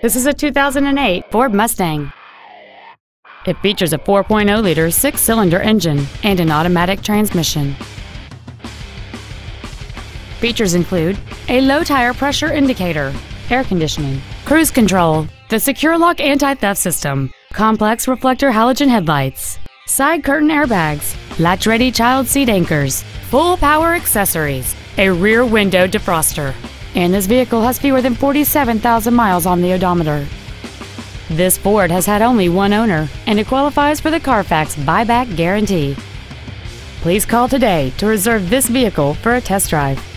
This is a 2008 Ford Mustang. It features a 4.0-liter six-cylinder engine and an automatic transmission. Features include a low tire pressure indicator, air conditioning, cruise control, the Secure Lock anti-theft system, complex reflector halogen headlights, side curtain airbags, latch-ready child seat anchors, full power accessories, a rear window defroster, and this vehicle has fewer than 47,000 miles on the odometer. This Ford has had only one owner, and it qualifies for the Carfax buyback guarantee. Please call today to reserve this vehicle for a test drive.